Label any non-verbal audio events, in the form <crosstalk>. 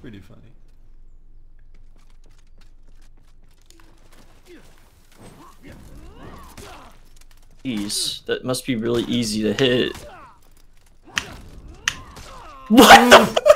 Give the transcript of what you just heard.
pretty funny. Jeez, that must be really easy to hit. What? the- <laughs>